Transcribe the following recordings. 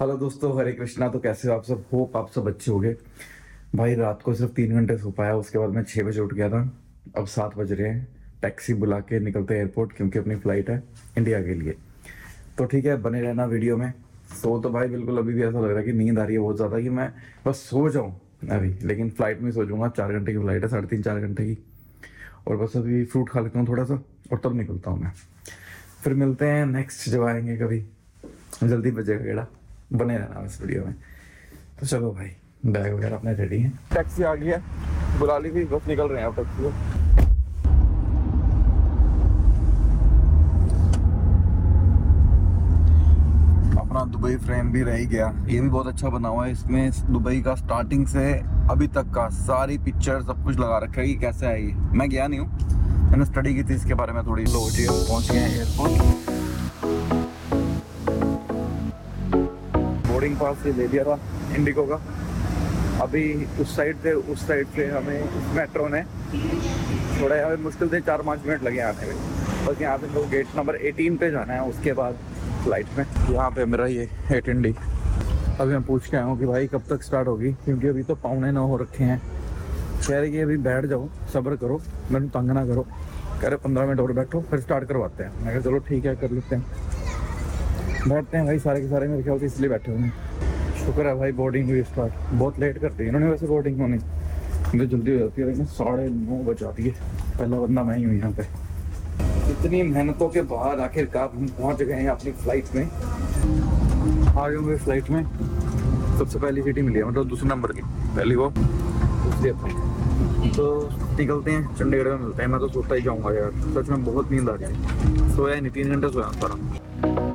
Hello दोस्तों, हरे कृष्णा। तो कैसे हो आप सब? होप आप सब अच्छे हो गए भाई, रात को सिर्फ़ तीन घंटे सो पाया, उसके बाद मैं छः बजे उठ गया था। अब सात बज रहे हैं। टैक्सी बुला के निकलते हैं एयरपोर्ट, क्योंकि अपनी फ़्लाइट है इंडिया के लिए। तो ठीक है, बने रहना वीडियो में। सो तो भाई, बिल्कुल अभी भी ऐसा लग रहा है कि नींद आ रही है बहुत ज़्यादा कि मैं बस सो जाऊँ अभी। लेकिन फ़्लाइट में सो जाऊँगा। चार घंटे की फ़्लाइट है, साढ़े तीन चार घंटे की। और बस अभी फ्रूट खा लेता हूँ थोड़ा सा, और तब निकलता हूँ मैं। फिर मिलते हैं नेक्स्ट जब आएँगे कभी। जल्दी बजेगा गेड़ा। बने रहना इस वीडियो में। तो चलो भाई बैग वगैरह अपने रेडी हैं। टैक्सी आ गई है। बुला ली थी बस निकल रहे हैं अब टैक्सी को अपना दुबई फ्रेम भी रह गया। ये भी बहुत अच्छा बना हुआ है इसमें। दुबई का स्टार्टिंग से अभी तक का सारी पिक्चर सब कुछ लगा रखा है कि कैसे है ये। मैं गया नहीं हूँ। मैंने स्टडी की थी इसके बारे में थोड़ी। लो जी पहुँच गए एयरपोर्ट बोर्डिंग पास ये ले लिया था इंडिगो का। अभी उस साइड से, उस साइड से हमें मेट्रो ने थोड़ा पे मुश्किल से चार पाँच मिनट लगे आने में बस यहाँ पे तो गेट नंबर 18 पे जाना है, उसके बाद फ़्लाइट में। यहाँ पे मेरा ये एटीन डी अभी मैं पूछ के आया हूँ कि भाई कब तक स्टार्ट होगी? क्योंकि अभी तो पौने ना हो रखे हैं। कह रहे कि अभी बैठ जाओ, सब्र करो मैंने तंग ना करो। कह रहे पंद्रह मिनट और बैठो, फिर स्टार्ट करवाते हैं। मैं कहा, चलो ठीक है, कर लेते हैं। बैठते हैं भाई सारे के सारे, मेरे ख्याल से इसलिए बैठे हुए हैं। शुक्र है भाई बोर्डिंग हुई स्टार्ट बहुत लेट कर दी। इन्होंने वैसे बोर्डिंग होनी। मुझे जल्दी हो जाती है साढ़े नौ बजा है। पहला बंदा मैं ही हूँ यहाँ पे। इतनी मेहनतों के बाद आखिरकार हम पहुँच गए हैं अपनी फ़्लाइट में। आ गए हुए फ़्लाइट में। सबसे पहली सीटी मिली है मतलब दूसरे नंबर की। पहली वो, दूसरी अपनी तो निकलते हैं, चंडीगढ़ में मिलते हैं। मैं तो सोता ही जाऊँगा यार। सच में बहुत नींद आ रही है। सोया नहीं, तीन घंटे सोया सारा।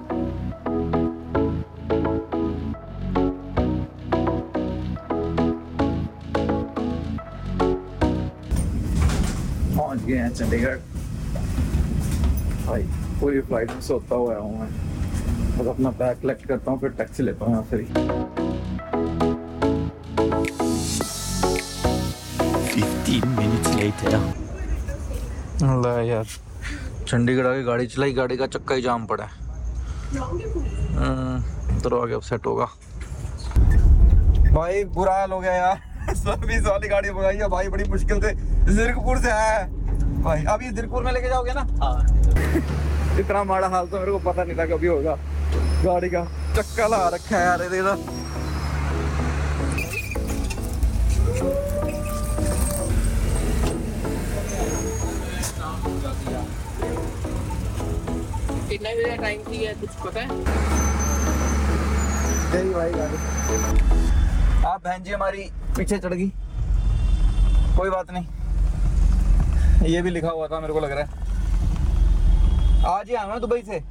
पहुँच गए हैं चंडीगढ़ भाई पूरी फ़्लाइट में सोता हुआ हूँ मैं बस अपना बैग कलेक्ट करता हूँ फिर टैक्सी लेता हूँ यहाँ से ही 15 minutes later. अल्लाह यार चंडीगढ़ आके गाड़ी चलाई गाड़ी का चक्का ही जाम पड़ा है। तो आगे अब सेट होगा। भाई बुरा हाल हो गया यार। सर्विस वाली गाड़ी मंगाई है भाई बड़ी मुश्किल से जीरकपुर से आया है। भाई अब ये जीरकपुर में लेके जाओगे ना? इतना माड़ा हाल तो मेरे को पता नहीं था कभी होगा। गाड़ी का चक्का लगा रखा है यार ये देखो बजे टाइम थी है कुछ पता है? भाई गाड़ी। आप बहन जी हमारी पीछे चढ़ गई। कोई बात नहीं। ये भी लिखा हुआ था मेरे को लग रहा है। आज ही आया मैं दुबई से।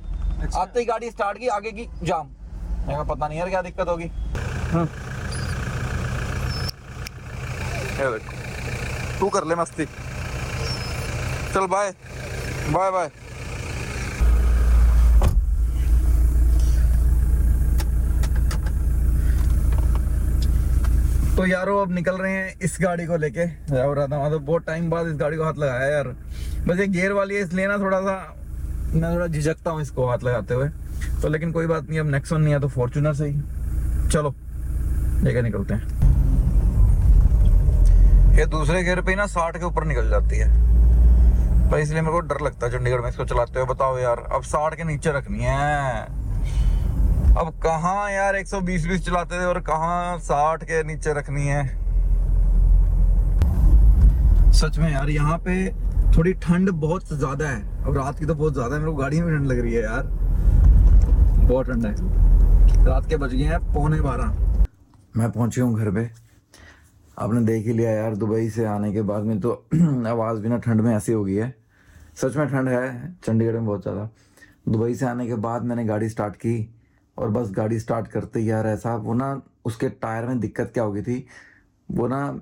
आते ही गाड़ी स्टार्ट की आगे की जाम। मेरे कहा, पता नहीं यार क्या दिक्कत होगी। हम्म। तू कर ले मस्ती। चल बाय बाय बाय तो यारो अब निकल रहे हैं इस गाड़ी को लेके। रहा था मतलब बहुत टाइम बाद इस गाड़ी को हाथ लगाया यार। बस ये गियर वाली है, इसलिए ना थोड़ा सा मैं थोड़ा झिझकता हूँ इसको हाथ लगाते हुए। तो लेकिन कोई बात नहीं, अब नेक्सन नहीं है तो फॉर्चुनर से ही। चलो, लेके निकलते हैं। ये दूसरे गियर पे ना साठ के ऊपर निकल जाती है। तो इसलिए मेरे को डर लगता है, चंडीगढ़ में इसको चलाते हुए। बताओ यार, अब साठ के नीचे रखनी है। अब कहाँ यार 120 बीस चलाते थे और कहाँ 60 के नीचे रखनी है? सच में यार, यहाँ पे थोड़ी ठंड बहुत ज़्यादा है। अब रात की तो बहुत ज़्यादा है, मेरे को गाड़ी में ठंड लग रही है यार। बहुत ठंड है। रात के बज गए हैं पौने बारह। मैं पहुँची हूँ घर पे। आपने देख ही लिया यार, दुबई से आने के बाद में तो आवाज़ भी ना ठंड में ऐसी हो गई है। सच में ठंड है, चंडीगढ़ में बहुत ज़्यादा। दुबई से आने के बाद मैंने गाड़ी स्टार्ट की। और बस गाड़ी स्टार्ट करते ही यार ऐसा वो ना, उसके टायर में दिक्कत क्या हो गई थी? वो ना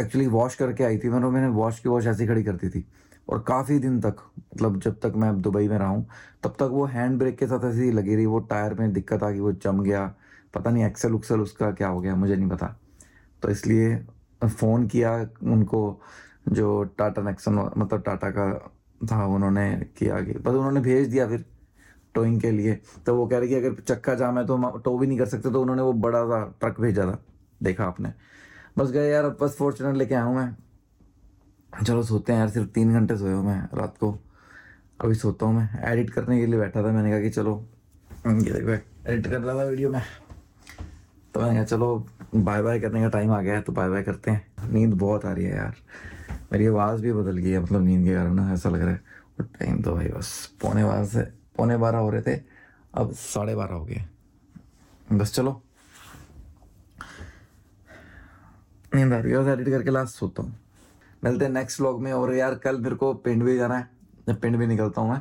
एक्चुअली वॉश करके आई थी मैंने मैंने वॉश की वॉश ऐसी खड़ी करती थी। और काफ़ी दिन तक मतलब जब तक मैं दुबई में रहा हूँ, तब तक वो हैंड ब्रेक के साथ ऐसी लगी रही, वो टायर में दिक्कत आ गई, वो जम गया। पता नहीं एक्सेल उक्सल उसका क्या हो गया, मुझे नहीं पता। तो इसलिए फ़ोन किया उनको, जो टाटा नेक्सन मतलब टाटा का था, उन्होंने किया कि बस उन्होंने भेज दिया फिर। टोइंग के लिए। तो वो कह रही कि अगर चक्का जाम है तो हम टो भी नहीं कर सकते तो उन्होंने वो बड़ा सा ट्रक भेजा था। देखा आपने। बस गए यार बस फॉर्चुनर लेके आया हूँ मैं। चलो सोते हैं यार, सिर्फ़ तीन घंटे सोए हूँ मैं रात को। अभी सोता हूँ मैं। एडिट करने के लिए बैठा था, मैंने कहा कि चलो, ये देखो एडिट कर रहा था वीडियो में। तो मैंने कहा चलो बाय बाय करने का टाइम आ गया है तो बाय बाय करते हैं। नींद बहुत आ रही है यार। मेरी आवाज़ भी बदल गई है मतलब नींद के कारण ऐसा लग रहा है। और टाइम तो भाई बस, पौने बारह से पौने बारह हो रहे थे। अब साढ़े बारह हो गए। बस चलो। नींद आ रही है एडिट करके लास्ट सोता हूँ। मिलते हैं नेक्स्ट व्लॉग में और यार कल मेरे को पिंड भी जाना है। जब पिंड भी निकलता हूँ मैं।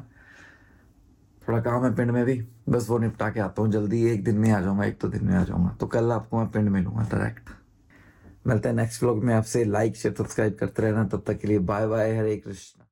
थोड़ा काम है पिंड में भी बस वो निपटा के आता हूँ। जल्दी एक दिन में आ जाऊँगा एक दो दिन में आ जाऊँगा। तो कल आपको मैं पिंड मिलूँगा डायरेक्ट मिलते हैं नेक्स्ट व्लॉग में आपसे लाइक शेयर सब्सक्राइब करते रहना। तब तक के लिए बाय बाय हरे कृष्ण।